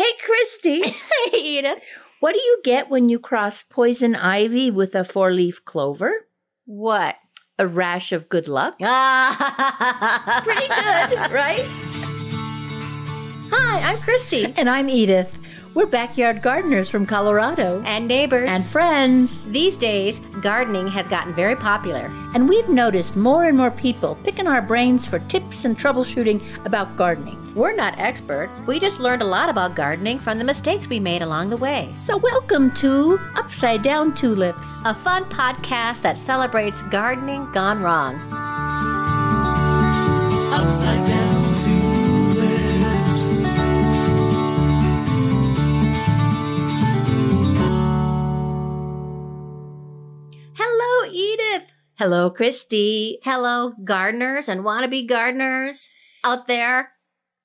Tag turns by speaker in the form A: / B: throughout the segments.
A: Hey, Christy.
B: Hey, Edith.
A: What do you get when you cross poison ivy with a four leaf clover?
B: What?
A: A rash of good luck?
B: Ah,
A: Pretty good, right?
B: Hi, I'm Christy.
A: And I'm Edith. We're backyard gardeners from Colorado.
B: And neighbors.
A: And friends.
B: these days, gardening has gotten very popular.
A: And we've noticed more and more people picking our brains for tips and troubleshooting about gardening.
B: We're not experts. We just learned a lot about gardening from the mistakes we made along the way.
A: So, welcome to Upside Down Tulips.
B: A fun podcast that celebrates gardening gone wrong.
C: Upside down tulips.
B: Hello, Edith.
A: Hello, Christy.
B: Hello, gardeners and wannabe gardeners out there.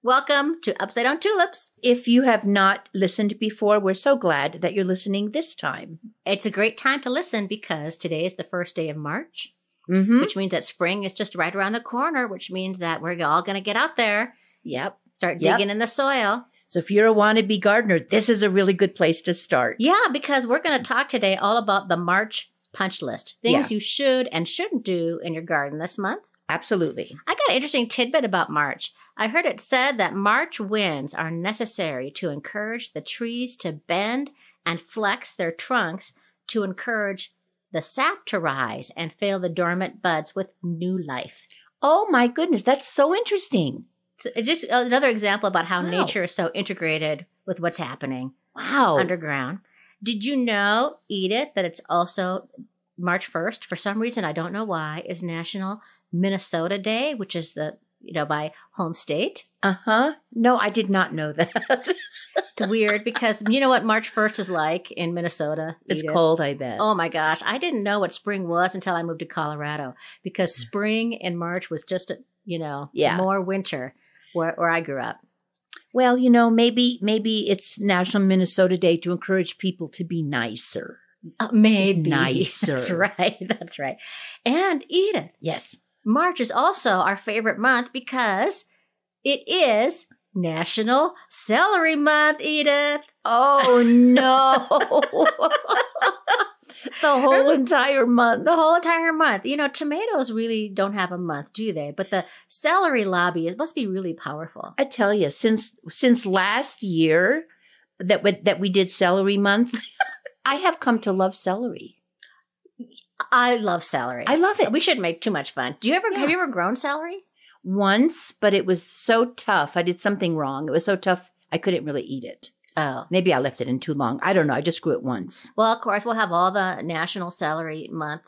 B: Welcome to Upside Down Tulips.
A: If you have not listened before, we're so glad that you're listening this time.
B: It's a great time to listen because today is the first day of March,
A: Mm-hmm.
B: which means that spring is just right around the corner, which means that we're all going to get out there,
A: Yep.
B: start
A: Yep.
B: digging in the soil.
A: So, if you're a wannabe gardener, this is a really good place to start.
B: Yeah, because we're going to talk today all about the March punch list things you should and shouldn't do in your garden this month.
A: Absolutely.
B: I got an interesting tidbit about March. I heard it said that March winds are necessary to encourage the trees to bend and flex their trunks to encourage the sap to rise and fill the dormant buds with new life.
A: Oh, my goodness. That's so interesting.
B: So it's just uh, another example about how
A: Wow.
B: nature is so integrated with what's happening
A: Wow.
B: underground. Did you know, Edith, that it's also March 1st? For some reason, I don't know why, is National Minnesota Day, which is the, you know, my home state.
A: Uh huh. No, I did not know that.
B: It's weird because you know what March 1st is like in Minnesota?
A: it's
B: Edith?
A: cold, I bet.
B: Oh my gosh. I didn't know what spring was until I moved to Colorado because spring in March was just, you know,
A: Yeah.
B: more winter where, where I grew up.
A: Well, you know, maybe maybe it's National Minnesota Day to encourage people to be nicer.
B: Uh, maybe.
A: nicer.
B: That's right. That's right. And Edith,
A: Yes.
B: March is also our favorite month because it is National Celery Month, Edith.
A: Oh no. the whole entire month.
B: The whole entire month. You know, tomatoes really don't have a month, do they? But the celery lobby, it must be really powerful.
A: I tell you, since since last year that we, that we did celery month, I have come to love celery.
B: I love celery.
A: I love it.
B: we shouldn't make too much fun. Do you ever
A: Yeah.
B: have you ever grown celery?
A: Once, but it was so tough. I did something wrong. It was so tough I couldn't really eat it.
B: Oh.
A: Maybe I left it in too long. I don't know. I just grew it once.
B: Well, of course, we'll have all the National Celery Month,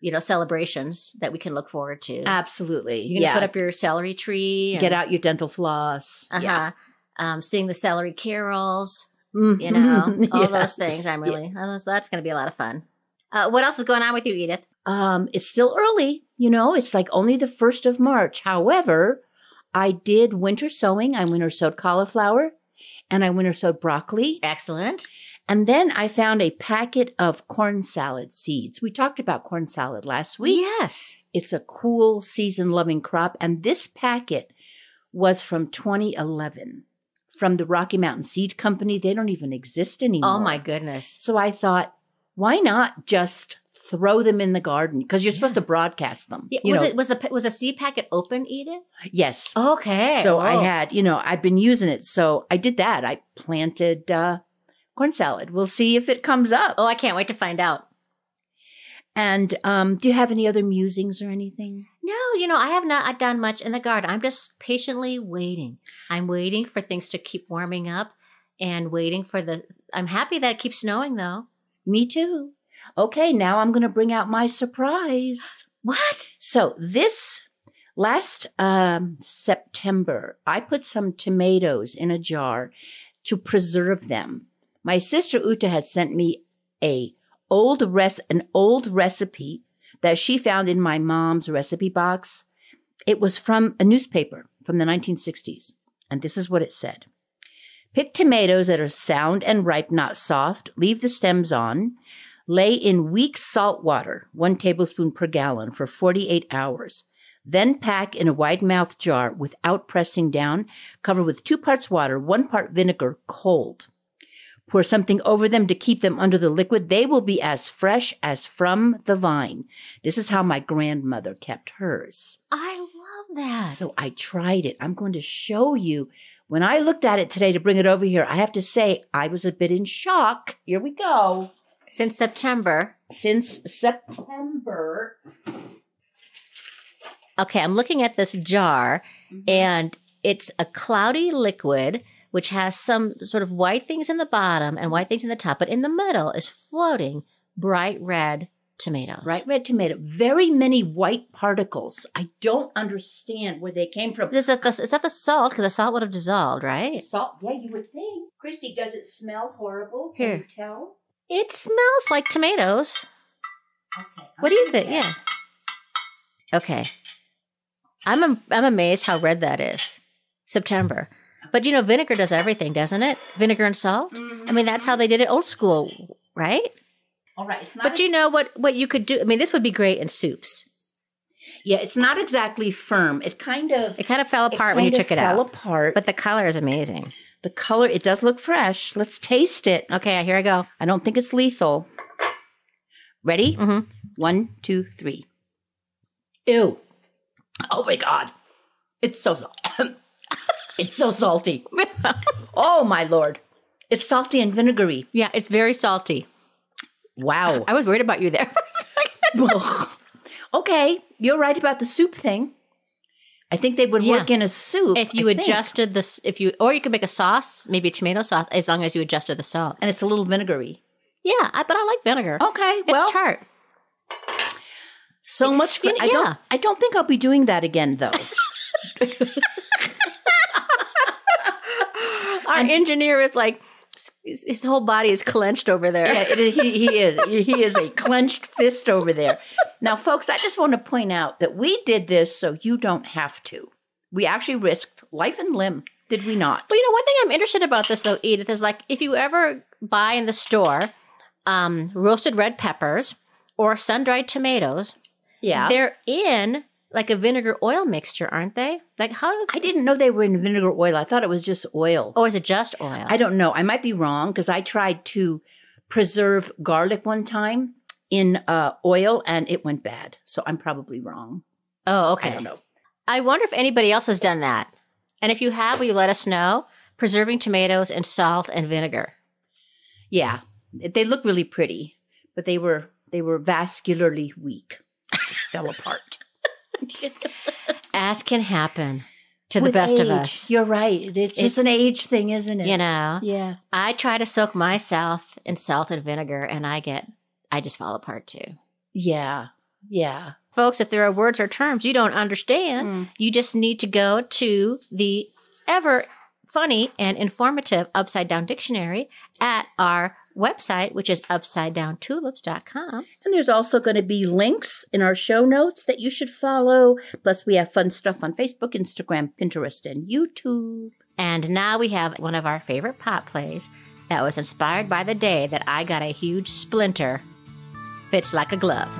B: you know, celebrations that we can look forward to.
A: Absolutely.
B: You're gonna
A: yeah.
B: put up your celery tree.
A: Get out your dental floss.
B: Uh huh.
A: Yeah.
B: Um, sing the celery carols.
A: Mhm.
B: You know, all
A: Yes.
B: those things. I'm really. all those- that's going to be a lot of fun. Uh, what else is going on with you, Edith?
A: Um, it's still early, you know, it's like only the first of March. However, I did winter sowing. I winter sowed cauliflower and I winter sowed broccoli.
B: Excellent.
A: And then I found a packet of corn salad seeds. We talked about corn salad last week.
B: Yes.
A: It's a cool season loving crop. And this packet was from 2011 from the Rocky Mountain Seed Company. They don't even exist anymore.
B: Oh my goodness.
A: So I thought, why not just throw them in the garden? Because you're supposed to broadcast them.
B: Yeah, was
A: know.
B: it was the was a seed packet open, Edith?
A: Yes.
B: Okay.
A: So I
B: Oh.
A: had, you know, I've been using it. So I did that. I planted uh, corn salad. We'll see if it comes up.
B: Oh, I can't wait to find out.
A: And um, do you have any other musings or anything?
B: No, you know, I have not done much in the garden. I'm just patiently waiting. I'm waiting for things to keep warming up and waiting for the. I'm happy that it keeps snowing though.
A: Me too. Okay, now I'm going to bring out my surprise.
B: What?
A: So this last um, September, I put some tomatoes in a jar to preserve them. My sister Uta had sent me a old res- an old recipe that she found in my mom's recipe box. It was from a newspaper from the 1960s, and this is what it said. Pick tomatoes that are sound and ripe, not soft. Leave the stems on. Lay in weak salt water, one tablespoon per gallon, for 48 hours. Then pack in a wide mouth jar without pressing down. Cover with two parts water, one part vinegar, cold. Pour something over them to keep them under the liquid. They will be as fresh as from the vine. This is how my grandmother kept hers.
B: I love that.
A: So I tried it. I'm going to show you. When I looked at it today to bring it over here, I have to say I was a bit in shock. Here we go.
B: Since September.
A: Since September.
B: Okay, I'm looking at this jar
A: Mm-hmm.
B: and it's a cloudy liquid which has some sort of white things in the bottom and white things in the top, but in the middle is floating bright red tomatoes.
A: Bright red tomato. Very many white particles. I don't understand where they came from.
B: Is that the, is that the salt? Because the salt would have dissolved, right?
A: Salt. Yeah, you would think. Christy, does it smell horrible?
B: Here.
A: Can you tell?
B: It smells like tomatoes.
A: Okay.
B: What do you think? Yeah. Okay. I'm am- I'm amazed how red that is. September. But you know, vinegar does everything, doesn't it? Vinegar and salt. I mm-hmm. mean, that's how they did it old school, right?
A: All right. It's not.
B: But you know what? What you could do? I mean, this would be great in soups.
A: yeah, it's not exactly firm. It kind of.
B: It kind of fell apart when you took it
A: fell
B: out.
A: apart.
B: But the color is amazing.
A: the color, it does look fresh. Let's taste it.
B: Okay, here I go.
A: I don't think it's lethal. Ready?
B: Mm-hmm.
A: One, two, three. Ew. Oh my God. It's so salty. it's so salty. oh my Lord. It's salty and vinegary.
B: Yeah, it's very salty.
A: Wow.
B: I was worried about you there. for a second.
A: okay. You're right about the soup thing. I think they would
B: Yeah.
A: work in a soup.
B: if you
A: I think.
B: adjusted this, if you, or you could make a sauce, maybe a tomato sauce, as long as you adjusted the salt.
A: And it's a little vinegary.
B: Yeah, I, but I like vinegar.
A: Okay.
B: it's
A: well,
B: tart.
A: so much for
B: You-
A: I
B: yeah.
A: don't I don't think I'll be doing that again though.
B: Our engineer is like, his his whole body is clenched over there.
A: Yeah, is, he, he is. He is a clenched fist over there. Now, folks, I just want to point out that we did this so you don't have to. We actually risked life and limb, did we not?
B: Well, you know, one thing I'm interested about this though, Edith, is like if you ever buy in the store um, roasted red peppers or sun dried tomatoes,
A: Yeah.
B: they're in like a vinegar oil mixture, aren't they? Like how?
A: I didn't know they were in vinegar oil. I thought it was just oil.
B: or is it just oil?
A: I don't know. I might be wrong because I tried to preserve garlic one time in uh, oil and it went bad. So I'm probably wrong.
B: oh, okay.
A: I don't know.
B: I wonder if anybody else has done that. And if you have, will you let us know? Preserving tomatoes in salt and vinegar.
A: Yeah, they look really pretty, but they were they were vascularly weak. Just fell apart.
B: As can happen to the
A: With
B: best of us.
A: You're right. It's,
B: It's-
A: just an age thing, isn't it?
B: You know,
A: Yeah.
B: I try to soak myself in salt and vinegar and I get, I just fall apart too.
A: Yeah. Yeah.
B: Folks, if there are words or terms you don't understand,
A: Mm.
B: you just need to go to the ever funny and informative Upside Down Dictionary at our website, which is upsidedowntulips.com.
A: And there's also going to be links in our show notes that you should follow. Plus, we have fun stuff on Facebook, Instagram, Pinterest, and YouTube.
B: And now we have one of our favorite pop plays that was inspired by the day that I got a huge splinter. Fits like a glove.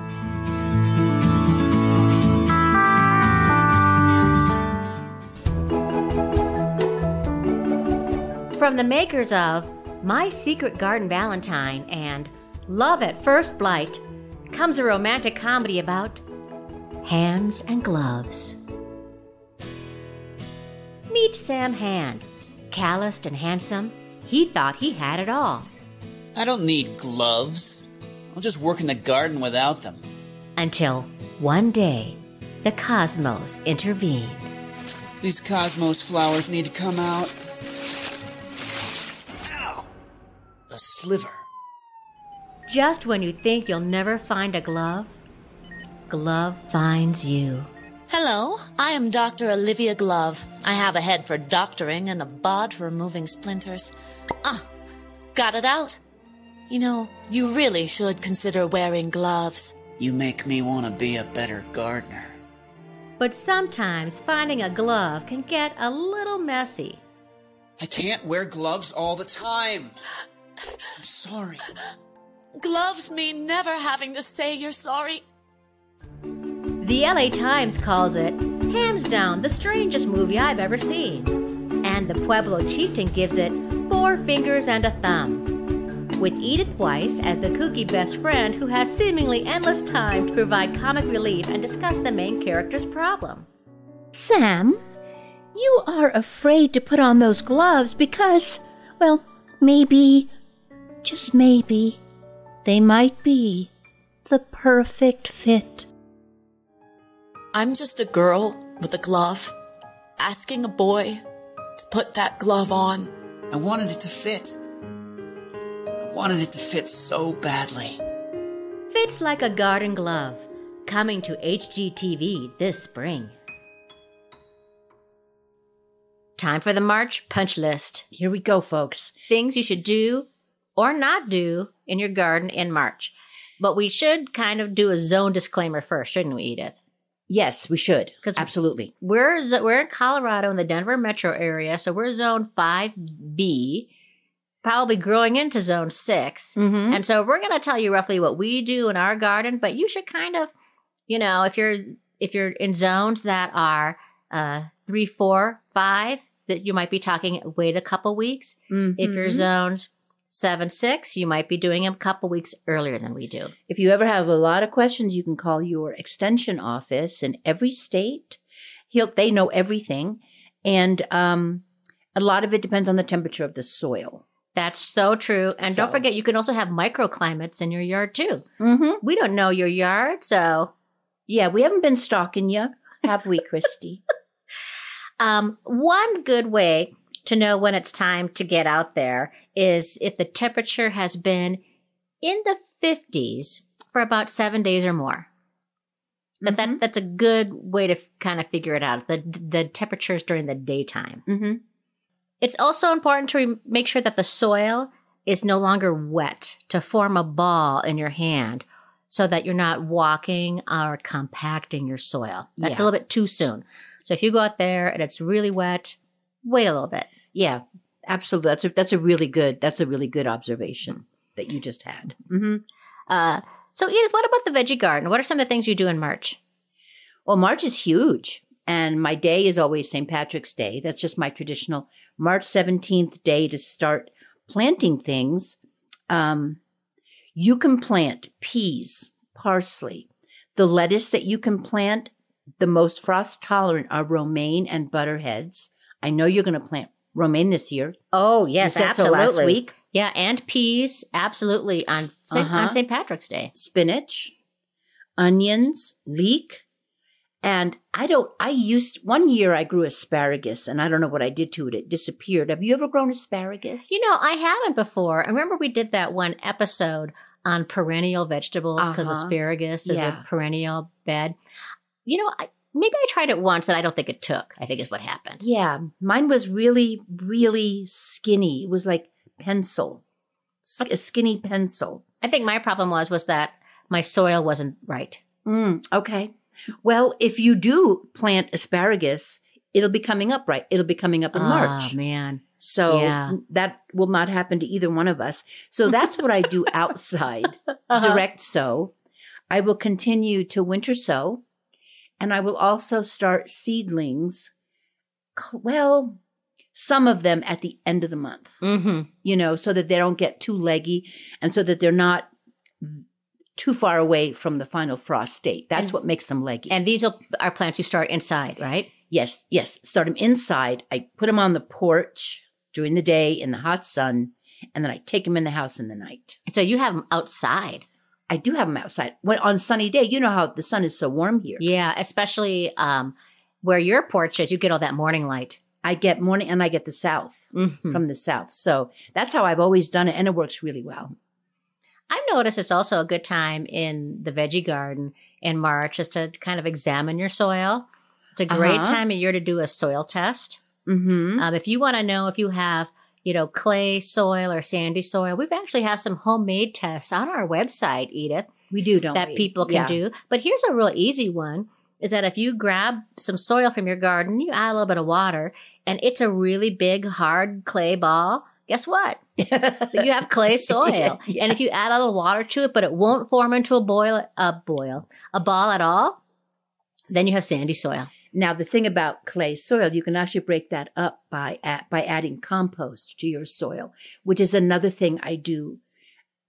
B: From the makers of My Secret Garden Valentine and Love at First Blight comes a romantic comedy about hands and gloves. Meet Sam Hand. Calloused and handsome, he thought he had it all.
D: I don't need gloves. I'll just work in the garden without them.
B: Until one day, the cosmos intervened.
D: These cosmos flowers need to come out. Sliver.
B: Just when you think you'll never find a glove, glove finds you.
E: Hello, I am Dr. Olivia Glove. I have a head for doctoring and a bod for removing splinters. Ah, got it out. You know, you really should consider wearing gloves.
D: You make me want to be a better gardener.
B: But sometimes finding a glove can get a little messy.
D: I can't wear gloves all the time. I'm sorry.
E: Gloves mean never having to say you're sorry.
B: The LA Times calls it, hands down, the strangest movie I've ever seen. And the Pueblo Chieftain gives it four fingers and a thumb. With Edith Weiss as the kooky best friend who has seemingly endless time to provide comic relief and discuss the main character's problem.
A: Sam, you are afraid to put on those gloves because, well, maybe, just maybe, they might be the perfect fit.
E: I'm just a girl with a glove, asking a boy to put that glove on.
D: I wanted it to fit. I wanted it to fit so badly.
B: Fits like a garden glove, coming to HGTV this spring. Time for the March punch list.
A: Here we go, folks.
B: Things you should do or not do in your garden in March. But we should kind of do a zone disclaimer first, shouldn't we, Edith?
A: Yes, we should. Absolutely.
B: We're we're in Colorado in the Denver metro area, so we're zone 5B, probably growing into zone 6.
A: Mm-hmm.
B: And so we're going to tell you roughly what we do in our garden, but you should kind of, you know, if you're if you're in zones that are uh, three, four, five, that you might be talking wait a couple weeks. If you're
A: Mhm.
B: zones seven, six, you might be doing them a couple weeks earlier than we do.
A: If you ever have a lot of questions, you can call your extension office in every state. He'll, they know everything. And um, a lot of it depends on the temperature of the soil.
B: That's so true. And don't forget, you can also have microclimates in your yard too.
A: Mm-hmm.
B: We don't know your yard, so
A: Yeah, we haven't been stalking you, have we, Christy?
B: Um, one good way to know when it's time to get out there is if the temperature has been in the 50s for about seven days or more. That, that
A: Mhm.
B: that's a good way to kind of figure it out. The the temperatures during the daytime.
A: mm-hmm.
B: It's also important to re- make sure that the soil is no longer wet to form a ball in your hand, so that you're not walking or compacting your soil. That's a little bit too soon. So if you go out there and it's really wet, wait a little bit.
A: Yeah, absolutely. That's a, that's a really good, that's a really good observation that you just had. Mm-hmm.
B: Uh, so Edith, what about the veggie garden? What are some of the things you do in March?
A: Well, March is huge. And my day is always St. Patrick's Day. That's just my traditional March 17th day to start planting things. Um, you can plant peas, parsley, the lettuce that you can plant. The most frost tolerant are romaine and butterheads. I know you're going to plant romaine this year.
B: Oh yes,
A: said so
B: absolutely.
A: last week.
B: Yeah, and peas, absolutely on Saint,
A: Uh-huh.
B: on St. Patrick's Day.
A: spinach, onions, leek. And I don't, I used, one year I grew asparagus and I don't know what I did to it. It disappeared. Have you ever grown asparagus?
B: You know, I haven't before. I remember we did that one episode on perennial vegetables because
A: Uh-huh.
B: asparagus is
A: Yeah.
B: a perennial bed. You know, I, maybe I tried it once and I don't think it took. I think is what happened.
A: Yeah. Mine was really, really skinny. It was like pencil, a skinny pencil.
B: I think my problem was was that my soil wasn't right.
A: Mm, okay. Well, if you do plant asparagus, it'll be coming up right. It'll be coming up in March.
B: Oh man.
A: So
B: Yeah.
A: that will not happen to either one of us. So that's what I do outside,
B: Uh-huh.
A: direct sow. I will continue to winter sow, and I will also start seedlings. cl- Well, some of them at the end of the month,
B: Mm-hmm.
A: you know, so that they don't get too leggy and so that they're not too far away from the final frost state. That's
B: And-
A: what makes them leggy.
B: And these are plants you start inside, right?
A: Yes, yes. Start them inside. I put them on the porch during the day in the hot sun, and then I take them in the house in the night.
B: So you have them outside.
A: I do have them outside. When on sunny day, you know how the sun is so warm here.
B: Yeah, especially um, where your porch is. You get all that morning light.
A: I get morning and I get the south
B: Mhm.
A: from the south. So that's how I've always done it, and it works really well.
B: I've noticed it's also a good time in the veggie garden in March just to kind of examine your soil. It's a great
A: Uh-huh.
B: time of year to do a soil test.
A: Mm-hmm.
B: Um, if you want to know if you have, you know, clay soil or sandy soil, we've actually have some homemade tests on our website, Edith,
A: we do, don't
B: that
A: we?
B: people can
A: Yeah.
B: do. But here's a real easy one is that if you grab some soil from your garden, you add a little bit of water, and it's a really big, hard clay ball, guess what? you have clay soil.
A: Yeah.
B: And if you add a little water to it, but it won't form into a boil, a boil, a ball at all, Then you have sandy soil.
A: Now, the thing about clay soil, you can actually break that up by at, by adding compost to your soil, which is another thing I do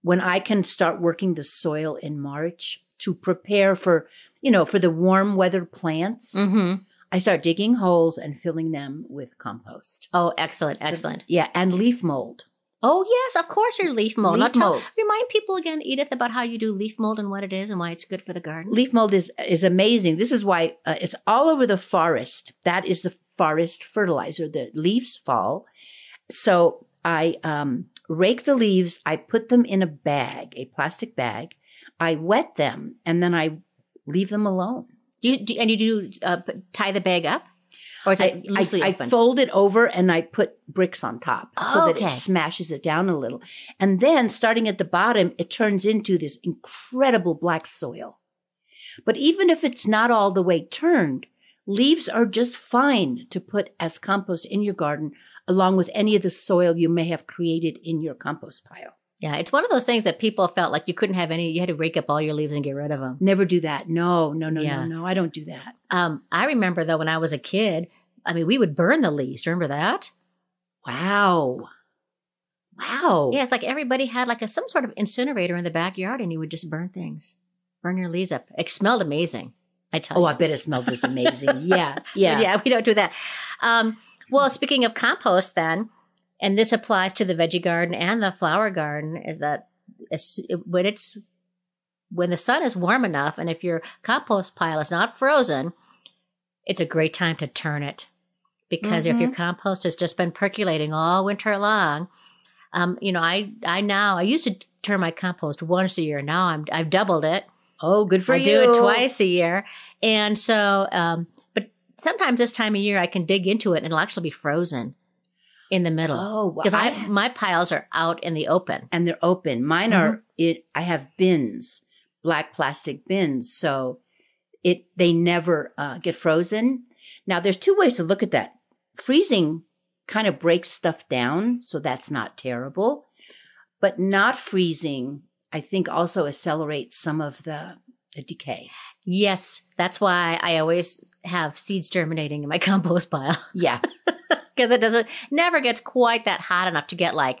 A: when I can start working the soil in March to prepare for you know for the warm weather plants.
B: Mm-hmm.
A: I start digging holes and filling them with compost.
B: Oh, excellent, excellent.
A: Yeah, and leaf mold.
B: Oh yes, of course your leaf mold.
A: Leaf
B: tell,
A: mold.
B: remind people again, Edith, about how you do leaf mold and what it is and why it's good for the garden.
A: Leaf mold is is amazing. This is why uh, it's all over the forest. That is the forest fertilizer. The leaves fall. So I um, rake the leaves. I put them in a bag, a plastic bag. I wet them and then I leave them alone.
B: Do you do, and you do uh, tie the bag up, Oh, or is
A: I,
B: it loosely
A: I, I fold it over and I put bricks on top oh, so that
B: Okay.
A: it smashes it down a little. And then starting at the bottom, it turns into this incredible black soil. But even if it's not all the way turned, leaves are just fine to put as compost in your garden along with any of the soil you may have created in your compost pile.
B: Yeah, it's one of those things that people felt like you couldn't have any. You had to rake up all your leaves and get rid of them.
A: Never do that. No, no, no,
B: Yeah.
A: no, no. I don't do that.
B: Um, I remember though when I was a kid. I mean, we would burn the leaves. Do you remember that?
A: Wow. Wow.
B: Yeah, it's like everybody had like a some sort of incinerator in the backyard, and you would just burn things, burn your leaves up. It smelled amazing. I tell you.
A: Oh,
B: you.
A: I bet it smelled just amazing. yeah. Yeah.
B: yeah, we don't do that. Um, well, speaking of compost, then, and this applies to the veggie garden and the flower garden, is that when it's when the sun is warm enough, and if your compost pile is not frozen, it's a great time to turn it because if your compost has just been percolating all winter long, um, you know, I I now I used to turn my compost once a year. Now I'm I've doubled it.
A: Oh, good for
B: I
A: you.
B: do it twice a year. And so, um, but sometimes this time of year I can dig into it and it'll actually be frozen in the middle.
A: Oh,
B: because I, my piles are out in the open.
A: and they're open. Mine are it. I have bins, black plastic bins, so it they never uh, get frozen. Now, there's two ways to look at that. Freezing kind of breaks stuff down, so that's not terrible. But not freezing, I think, also accelerates some of the, the decay.
B: Yes, that's why I always have seeds germinating in my compost pile
A: Yeah,
B: because it doesn't never gets quite that hot enough to get like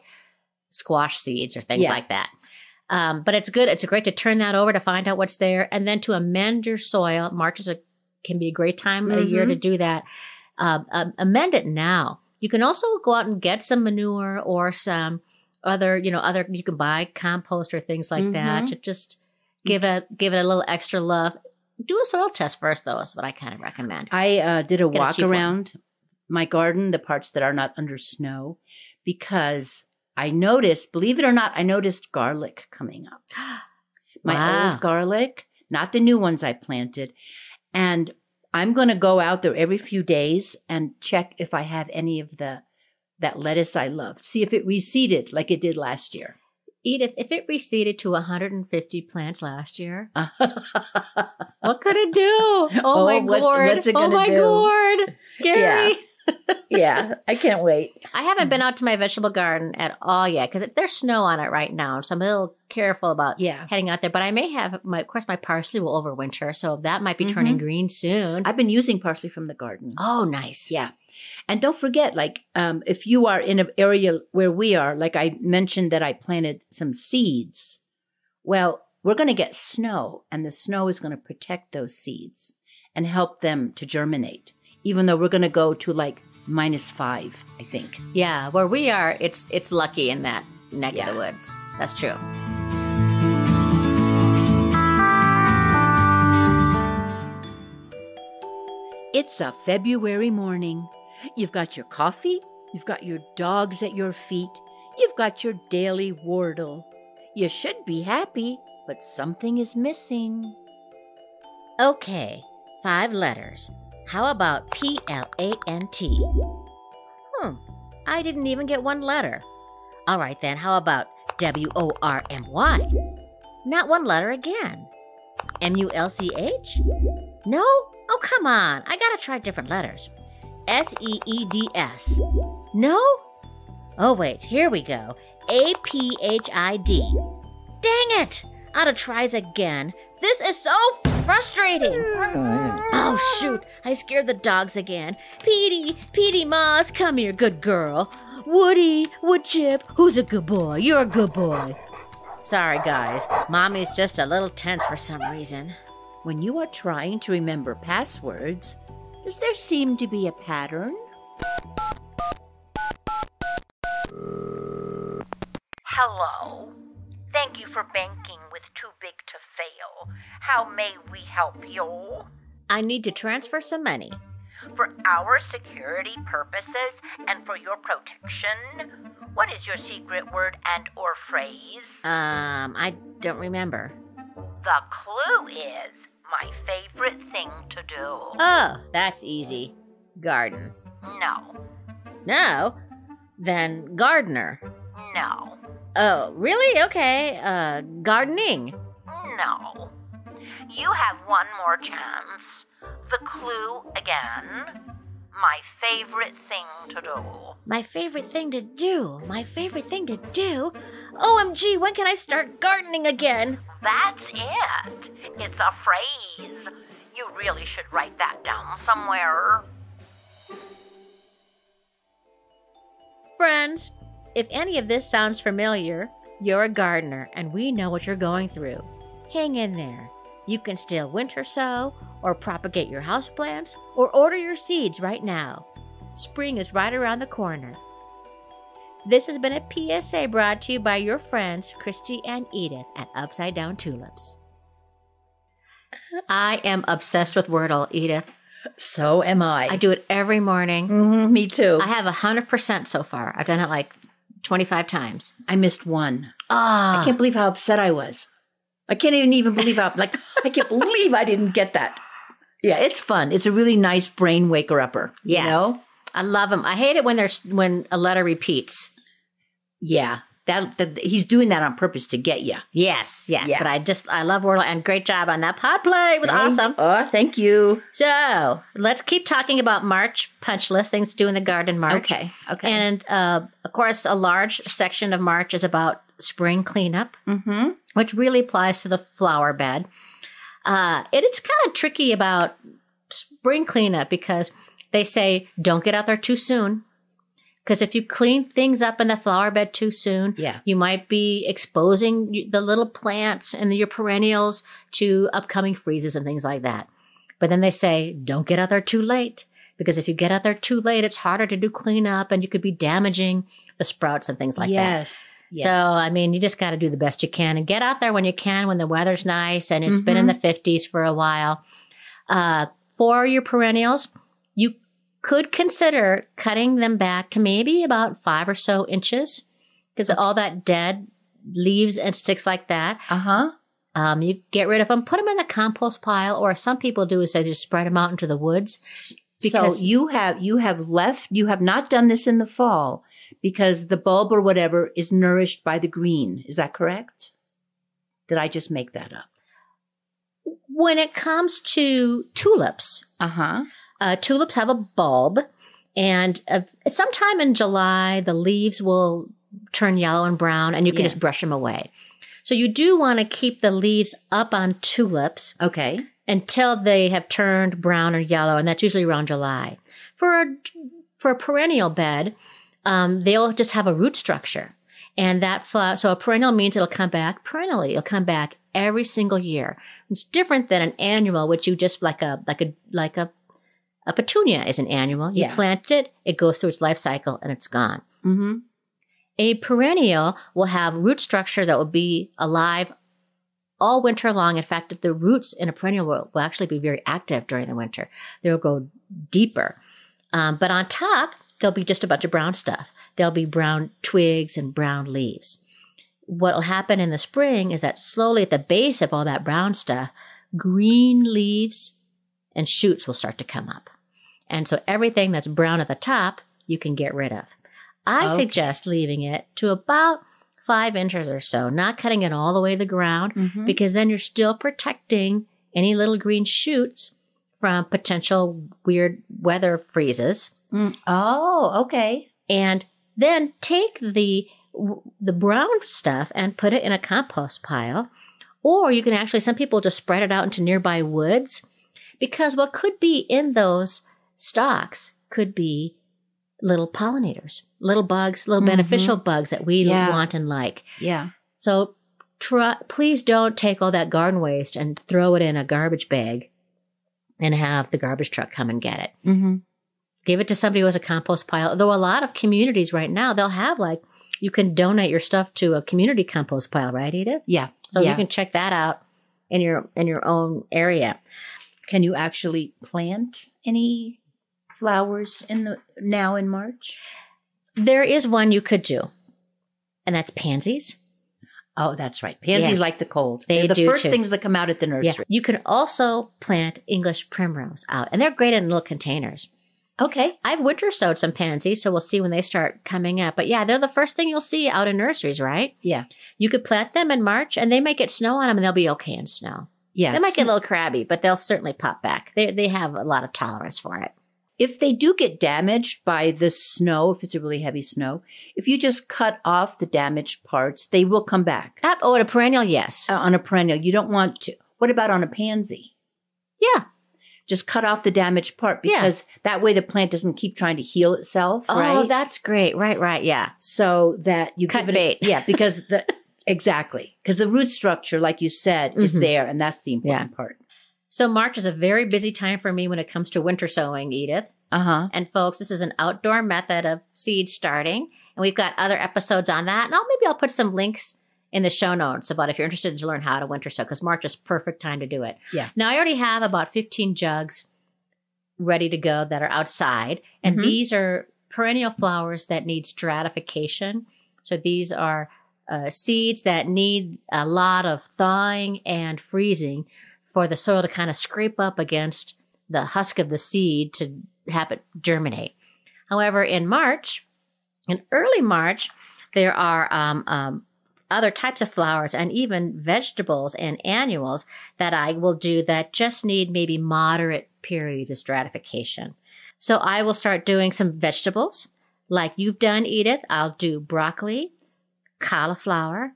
B: squash seeds or things
A: Yeah.
B: like that. Um, but it's good. It's great to turn that over to find out what's there, and then to amend your soil. March is a can be a great time of the
A: year
B: to do that. Um, um, amend it now. You can also go out and get some manure or some other, you know, other. You can buy compost or things like that
A: Mhm.
B: to just give it give it a little extra love. Do a soil test first, though. Is what I kind of recommend.
A: I uh, did a
B: Get
A: walk
B: one.
A: around my garden, the parts that are not under snow, because I noticed, believe it or not, I noticed garlic coming up. My
B: Wow.
A: old garlic, not the new ones I planted. And I'm going to go out there every few days and check if I have any of the that lettuce I loved. See if it reseeded like it did last year.
B: Edith, if it receded to 150 plants last year, what could it do? Oh,
A: Oh,
B: my
A: what-
B: gourd! oh my
A: do?
B: gourd! Scary.
A: yeah, I can't wait.
B: I haven't been out to my vegetable garden at all yet because there's snow on it right now, so I'm a little careful about
A: Yeah.
B: heading out there. But I may have my, of course, my parsley will overwinter, so that might be turning green soon.
A: I've been using parsley from the garden.
B: oh, nice.
A: Yeah. And don't forget, like, um, if you are in an area where we are, like I mentioned that I planted some seeds, well, we're going to get snow, and the snow is going to protect those seeds and help them to germinate, even though we're going to go to like minus five, I think.
B: Yeah, where we are, it's it's lucky in that neck
A: Yeah.
B: of the woods. That's true.
A: It's a February morning. You've got your coffee, you've got your dogs at your feet, you've got your daily Wordle. You should be happy, but something is missing.
B: Okay, five letters. How about P L A N T? Hmm, I didn't even get one letter. All right then, how about W O R M Y? Not one letter again. M U L C H? No? Oh, come on. I gotta try different letters. S E E D S. No? Oh, wait, here we go. A P H I D. Dang it! Oughta tries again. This is so frustrating. Oh, shoot. I scared the dogs again. Petey, Petey Moss, come here, good girl. Woody, Woodchip, who's a good boy? You're a good boy. Sorry, guys. Mommy's just a little tense for some reason.
A: When you are trying to remember passwords, does there seem to be a pattern?
F: Hello. Thank you for banking Too Big to Fail. How may we help you?
B: I need to transfer some money.
F: For our security purposes and for your protection, what is your secret word and or phrase?
B: Um, I don't remember.
F: The clue is my favorite thing to do.
B: Oh, that's easy. Garden.
F: No.
B: No? Then gardener. Oh, really? Okay. Uh, gardening.
F: No. You have one more chance. The clue again. My favorite thing to do.
B: My favorite thing to do. My favorite thing to do. OMG, when can I start gardening again?
F: That's it. It's a phrase. You really should write that down somewhere.
B: Friends, if any of this sounds familiar, you're a gardener and we know what you're going through. Hang in there. You can still winter sow, or propagate your houseplants, or order your seeds right now. Spring is right around the corner. This has been a PSA brought to you by your friends Christy and Edith at Upside Down Tulips. I am obsessed with Wordle, Edith.
A: So am I.
B: I do it every morning.
A: Mhm, me too.
B: I have 100% so far. I've done it like 25 times.
A: I missed one.
B: Ah,
A: I can't believe how upset I was. I can't even even believe how like I can't believe I didn't get that. Yeah, it's fun. It's a really nice brain waker upper.
B: Yes.
A: You know?
B: I love them. I hate it when there's when a letter repeats.
A: Yeah. That, that he's doing that on purpose to get you.
B: Yes, yes.
A: Yeah.
B: But I just I love Wordle and great job on that pod play. It was awesome.
A: Oh, thank you.
B: So let's keep talking about March punch list things to do in the garden March.
A: Okay. Okay.
B: And uh, of course, a large section of March is about spring cleanup,
A: mm-hmm.
B: which really applies to the flower bed. Uh, it is kind of tricky about spring cleanup because they say don't get out there too soon. Because if you clean things up in the flower bed too soon,
A: Yeah.
B: you might be exposing the little plants and your perennials to upcoming freezes and things like that. But then they say don't get out there too late because if you get out there too late, it's harder to do cleanup and you could be damaging the sprouts and things like that.
A: yes. yes.
B: So, I mean, you just got to do the best you can and get out there when you can when the weather's nice and it's been in the 50s for a while. Uh, for your perennials, you could consider cutting them back to maybe about five or so inches because all that dead leaves and sticks like that.
A: uh-huh.
B: Um, you get rid of them, put them in the compost pile, or some people do is they just spread them out into the woods.
A: so you have you have left you have not done this in the fall because the bulb or whatever is nourished by the green. Is that correct? Did I just make that up?
B: when it comes to tulips,
A: Uh-huh.
B: Uh, tulips have a bulb, and uh, sometime in July, the leaves will turn yellow and brown, and you can
A: Yeah.
B: just brush them away. So you do want to keep the leaves up on tulips
A: Okay.
B: until they have turned brown or yellow, and that's usually around July. For a, for a perennial bed, um, they'll just have a root structure, and that flower. So a perennial means it'll come back perennially. It'll come back every single year. It's different than an annual, which you just like a like a like a a petunia is an annual. You
A: Yeah.
B: plant it, it goes through its life cycle, and it's gone.
A: Mm-hmm.
B: A perennial will have root structure that will be alive all winter long. In fact, the roots in a perennial will, will actually be very active during the winter. They'll go deeper. Um, but on top, there'll be just a bunch of brown stuff. There'll be brown twigs and brown leaves. What will happen in the spring is that slowly at the base of all that brown stuff, green leaves and shoots will start to come up. And so everything that's brown at the top, you can get rid of. I
A: Okay.
B: suggest leaving it to about five inches or so, not cutting it all the way to the ground,
A: Mhm.
B: because then you're still protecting any little green shoots from potential weird weather freezes.
A: Mm. Oh, okay.
B: And then take the the brown stuff and put it in a compost pile, or you can actually some people just spread it out into nearby woods. Because what could be in those stalks could be little pollinators, little bugs, little
A: Mhm.
B: beneficial bugs that we
A: Yeah.
B: want and like.
A: Yeah.
B: So try, please don't take all that garden waste and throw it in a garbage bag and have the garbage truck come and get it.
A: Mm-hmm.
B: Give it to somebody who has a compost pile. Though a lot of communities right now, they'll have like, you can donate your stuff to a community compost pile, right, Edith?
A: Yeah.
B: So
A: yeah.
B: you can check that out in your in your own area.
A: Can you actually plant any flowers in the now in March?
B: There is one you could do, and that's pansies.
A: Oh, that's right. Pansies
B: Yeah.
A: like the cold.
B: They
A: They're the first
B: too.
A: things that come out at the nursery.
B: You can also plant English primrose out, and they're great in little containers.
A: Okay.
B: I've winter sowed some pansies, so we'll see when they start coming up. But yeah, they're the first thing you'll see out in nurseries, right?
A: Yeah.
B: You could plant them in March, and they might get snow on them, and they'll be okay in snow.
A: Yeah.
B: They might get a little crabby, but they'll certainly pop back. They they have a lot of tolerance for it.
A: If they do get damaged by the snow, if it's a really heavy snow, if you just cut off the damaged parts, they will come back.
B: Uh, oh, and a perennial, yes.
A: Uh, on a perennial, you don't want to. What about on a pansy?
B: yeah.
A: Just cut off the damaged part
B: Yeah.
A: because that way the plant doesn't keep trying to heal itself,
B: Oh,
A: right?
B: that's great. Right, right. Yeah.
A: so that you
B: Cut
A: give it a- yeah, because the exactly because the root structure, like you said, is
B: Mhm.
A: there, and that's the important part.
B: So March is a very busy time for me when it comes to winter sowing, Edith.
A: Uh huh.
B: And folks, this is an outdoor method of seed starting. And we've got other episodes on that. And I'll maybe I'll put some links in the show notes about if you're interested to learn how to winter sow, because March is perfect time to do it.
A: Yeah.
B: Now I already have about 15 jugs ready to go that are outside. And
A: Mhm.
B: these are perennial flowers that need stratification. So these are uh, seeds that need a lot of thawing and freezing for the soil to kind of scrape up against the husk of the seed to have it germinate. However, in March, in early March, there are um, um, other types of flowers and even vegetables and annuals that I will do that just need maybe moderate periods of stratification. So I will start doing some vegetables like you've done, Edith. I'll do broccoli, cauliflower,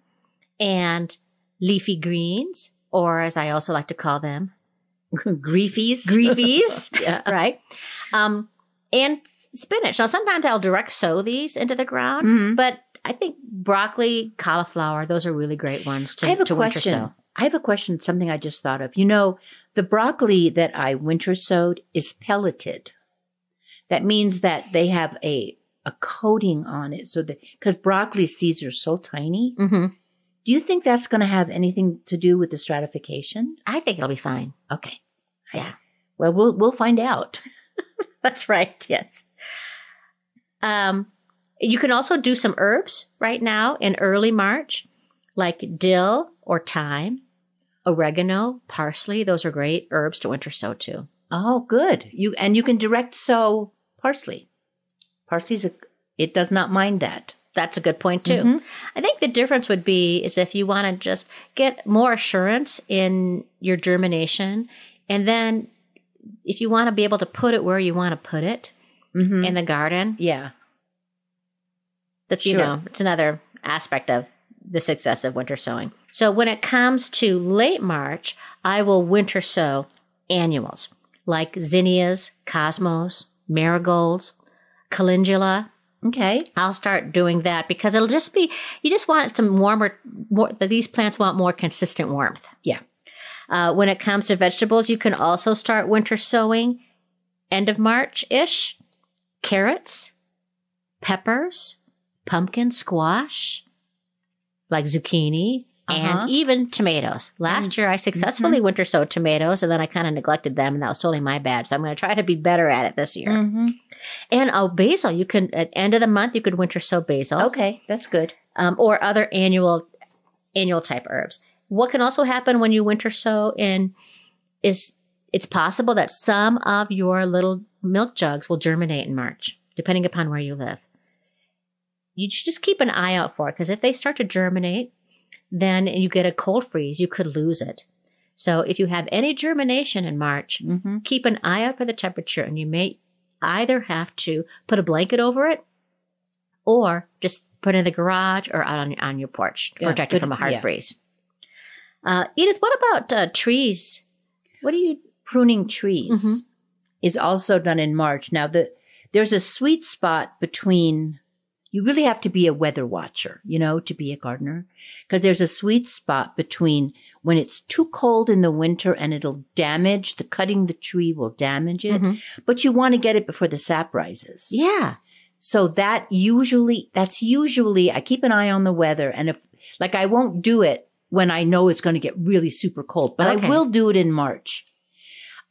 B: and leafy greens, or as I also like to call them,
A: Griefies.
B: Griefies,
A: yeah.
B: right? Um, and spinach. Now, sometimes I'll direct sow these into the ground,
A: Mhm.
B: but I think broccoli, cauliflower, those are really great ones to,
A: I have a
B: to winter
A: question.
B: sow.
A: I have a question. Something I just thought of. You know, the broccoli that I winter sowed is pelleted. That means that they have a a coating on it, so that because broccoli seeds are so tiny.
B: hmm
A: Do you think that's going to have anything to do with the stratification?
B: I think it'll be fine.
A: Okay.
B: Yeah.
A: Well, we'll we'll find out.
B: That's right. Yes. Um, you can also do some herbs right now in early March, like dill or thyme, oregano, parsley. Those are great herbs to winter sow too.
A: Oh, good. You and you can direct sow parsley. Parsley's a it does not mind that.
B: That's a good point too.
A: Mhm.
B: I think the difference would be is if you want to just get more assurance in your germination, and then if you want to be able to put it where you want to put it
A: Mm-hmm.
B: in the garden,
A: yeah.
B: That's you know, it's another aspect of the success of winter sowing. So when it comes to late March, I will winter sow annuals like zinnias, cosmos, marigolds, calendula.
A: Okay.
B: I'll start doing that because it'll just be you just want some warmer. More, these plants want more consistent warmth.
A: Yeah.
B: Uh, when it comes to vegetables, you can also start winter sowing end of March ish. Carrots, peppers, pumpkin, squash, like zucchini,
A: Uh-huh.
B: and even tomatoes. Last year, I successfully winter sowed tomatoes, and then I kind of neglected them, and that was totally my bad. So I'm going to try to be better at it this year.
A: Mm-hmm.
B: And oh, basil! You can at the end of the month you could winter sow basil
A: Okay, that's good.
B: um, or other annual annual type herbs. What can also happen when you winter sow in is it's possible that some of your little milk jugs will germinate in March, depending upon where you live. You should just keep an eye out for it because if they start to germinate, then you get a cold freeze, you could lose it. So if you have any germination in March,
A: Mm-hmm.
B: keep an eye out for the temperature and you may either have to put a blanket over it or just put it in the garage or out on, on your porch to
A: Yeah,
B: protect it from a hard
A: yeah.
B: freeze. Uh, Edith, what about uh, trees? What are you
A: pruning trees
B: Mhm.
A: is also done in March. Now the there's a sweet spot between you really have to be a weather watcher, you know, to be a gardener because there's a sweet spot between when it's too cold in the winter and it'll damage the cutting the tree will damage it,
B: Mhm.
A: but you want to get it before the sap rises.
B: Yeah.
A: So that usually, that's usually, I keep an eye on the weather. And if, like, I won't do it when I know it's going to get really super cold, but
B: Okay.
A: I will do it in March.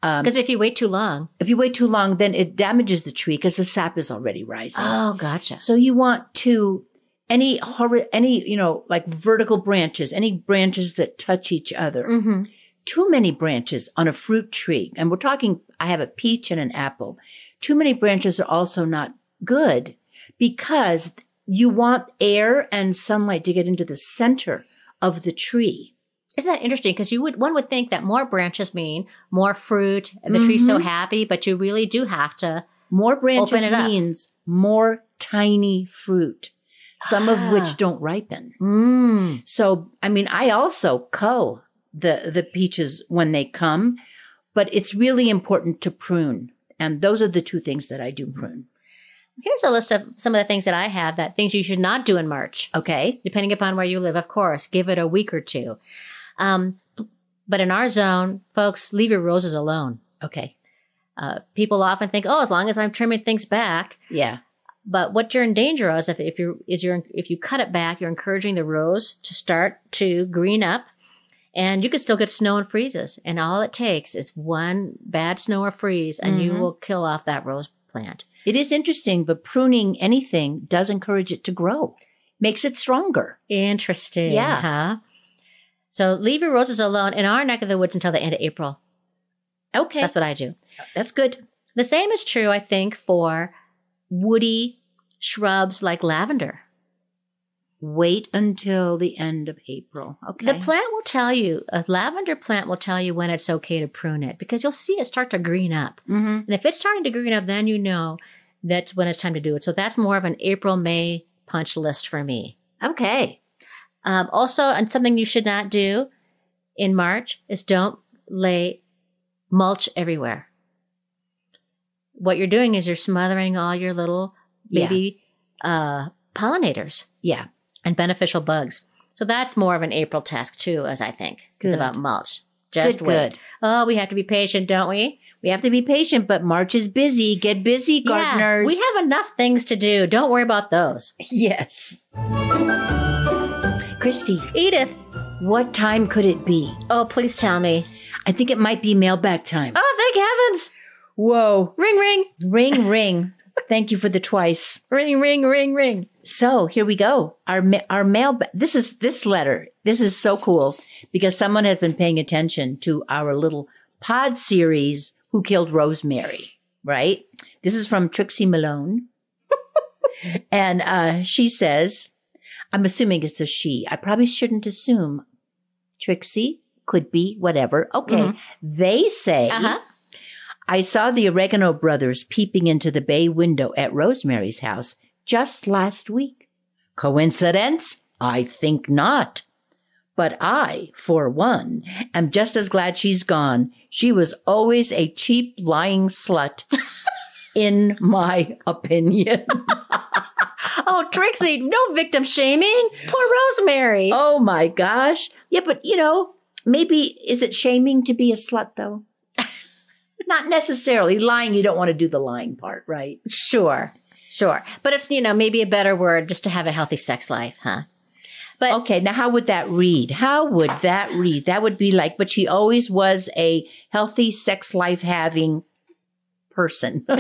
A: Um,
B: Because if you wait too long.
A: if you wait too long, then it damages the tree because the sap is already rising.
B: Oh, gotcha.
A: So you want to, any hor- any, you know, like vertical branches, any branches that touch each other.
B: Mm-hmm.
A: Too many branches on a fruit tree. And we're talking, I have a peach and an apple. Too many branches are also not good because you want air and sunlight to get into the center of the tree.
B: Isn't that interesting? Because you would one would think that more branches mean more fruit and the tree's so happy, but you really do have to.
A: More branches
B: Open it up.
A: means more tiny fruit, some of
B: Ah.
A: which don't ripen.
B: Mm.
A: So, I mean, I also cull the, the peaches when they come, but it's really important to prune. And those are the two things that I do prune.
B: Here's a list of some of the things that I have that things you should not do in March.
A: Okay.
B: depending upon where you live, of course. Give it a week or two. Um, but in our zone, folks, leave your roses alone.
A: Okay.
B: Uh, people often think, oh, as long as I'm trimming things back.
A: Yeah.
B: But what you're in danger of is if, if you is you're if you cut it back, you're encouraging the rose to start to green up, and you could still get snow and freezes. And all it takes is one bad snow or freeze, and you
A: Mhm.
B: will kill off that rose plant.
A: It is interesting, but pruning anything does encourage it to grow, makes it stronger.
B: Interesting,
A: Yeah.
B: huh? So leave your roses alone in our neck of the woods until the end of April.
A: Okay.
B: That's what I do.
A: That's good.
B: The same is true, I think, for woody shrubs like lavender.
A: Wait until the end of April. Okay.
B: The plant will tell you, a lavender plant will tell you when it's okay to prune it because you'll see it start to green up.
A: hmm
B: And if it's starting to green up, then you know that's when it's time to do it. So that's more of an April, May punch list for me.
A: Okay.
B: Um, also, and something you should not do in March is don't lay mulch everywhere. What you're doing is you're smothering all your little
A: Yeah.
B: baby uh, pollinators
A: Yeah.
B: and beneficial bugs. So that's more of an April task too, as I think.
A: Good.
B: It's about mulch. Just
A: Good,
B: wait.
A: good.
B: Oh, we have to be patient, don't we?
A: We have to be patient, but March is busy. Get busy, gardeners.
B: Yeah, we have enough things to do. Don't worry about those.
A: Yes. Christy,
B: Edith,
A: what time could it be?
B: oh, please tell me.
A: I think it might be mailbag time.
B: Oh, thank heavens.
A: Whoa.
B: Ring, ring,
A: Ring, ring. Thank you for the twice.
B: ring, ring, ring, ring.
A: So here we go. Our ma- our mail. This is this letter. This is so cool because someone has been paying attention to our little pod series. Who killed Rosemary? Right. This is from Trixie Malone, and uh, she says, "I'm assuming it's a she. I probably shouldn't assume. Trixie could be whatever. Okay. They say."
B: Uh huh.
A: I saw the Oregano brothers peeping into the bay window at Rosemary's house just last week. Coincidence? I think not. But I, for one, am just as glad she's gone. She was always a cheap, lying slut, in my opinion.
B: Oh, Trixie, no victim shaming. Poor Rosemary.
A: oh my gosh. Yeah, but you know, maybe is it shaming to be a slut though? Not necessarily. Lying, you don't want to do the lying part, right?
B: Sure, sure. But it's, you know, maybe a better word just to have a healthy sex life, huh? But
A: Okay, now how would that read? How would that read? That would be like, but she always was a healthy sex life having person.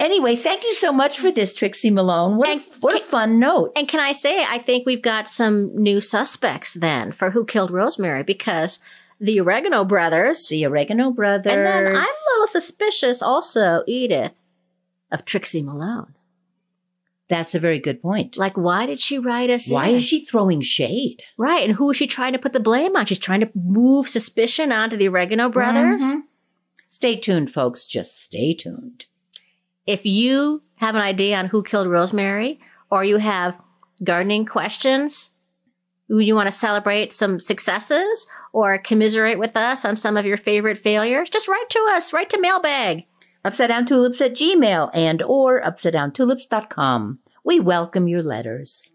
A: anyway, thank you so much for this, Trixie Malone. What, a,
B: And
A: what a fun note.
B: And can I say, I think we've got some new suspects then for who killed Rosemary because the Oregano brothers,
A: The Oregano Brothers.
B: and then I'm a little suspicious also, Edith, of Trixie Malone.
A: That's a very good point.
B: Like, why did she write us
A: Why
B: in?
A: is she throwing shade?
B: Right, and who is she trying to put the blame on? She's trying to move suspicion onto the Oregano brothers.
A: Mhm. Stay tuned, folks. Just stay tuned.
B: If you have an idea on who killed Rosemary, or you have gardening questions, you want to celebrate some successes or commiserate with us on some of your favorite failures, just write to us. Write to mailbag.
A: Upside Down Tulips at Gmail and or upside down upsidedowntulips.com. We welcome your letters.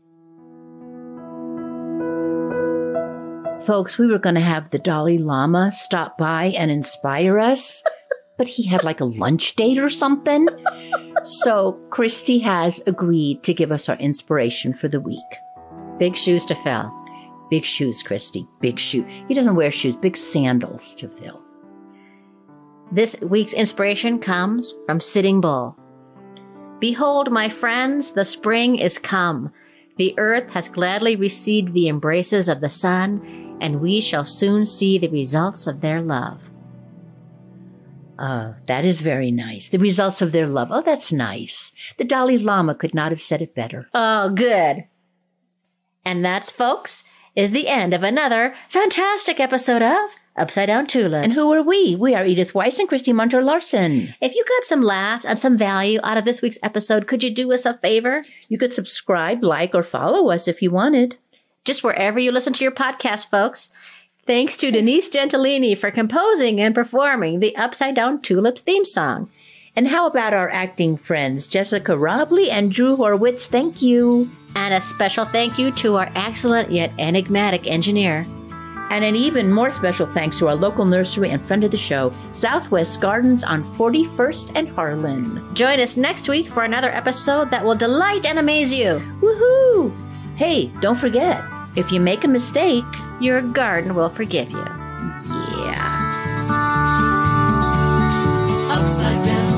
A: Folks, we were going to have the Dalai Lama stop by and inspire us, but he had like a lunch date or something. So Christy has agreed to give us our inspiration for the week.
B: Big shoes to fill.
A: Big shoes, Christy. Big shoe. He doesn't wear shoes, big sandals to fill.
B: This week's inspiration comes from Sitting Bull. Behold, my friends, the spring is come. The earth has gladly received the embraces of the sun, and we shall soon see the results of their love.
A: Uh, that is very nice. The results of their love. Oh, that's nice. The Dalai Lama could not have said it better.
B: Oh, good. And that's, folks, is the end of another fantastic episode of Upside Down Tulips.
A: And who are we? We are Edith Weiss and Christy Munter Larson.
B: If you got some laughs and some value out of this week's episode, could you do us a favor?
A: You could subscribe, like, or follow us if you wanted.
B: Just wherever you listen to your podcast, folks. Thanks to Denise Gentilini for composing and performing the Upside Down Tulips theme song.
A: And how about our acting friends, Jessica Robley and Drew Horwitz? Thank you.
B: And a special thank you to our excellent yet enigmatic engineer.
A: And an even more special thanks to our local nursery and friend of the show, Southwest Gardens on 41st and Harlan.
B: Join us next week for another episode that will delight and amaze you.
A: Woohoo! Hey, don't forget, if you make a mistake,
B: your garden will forgive you. Yeah. Upside down.